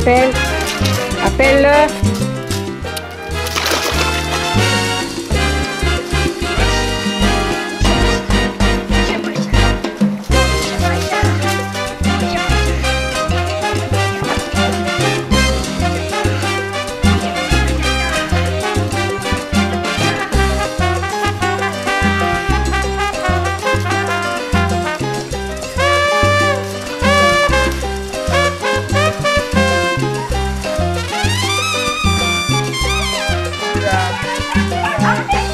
Appelle. Appelle-le. Okay.